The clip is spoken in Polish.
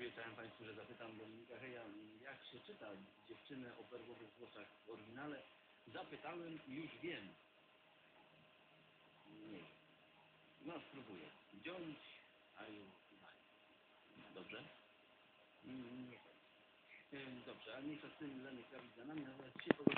Obiecałem Państwu, że zapytam Dominika Heja, jak się czyta dziewczynę o perłowych włosach w oryginale. Zapytałem i już wiem. Nie wiem. No, spróbuję. Wziąć, a już. Dobrze? Mm, nie. Dobrze, a mniejsza z tym Lenny Kravitz za nami,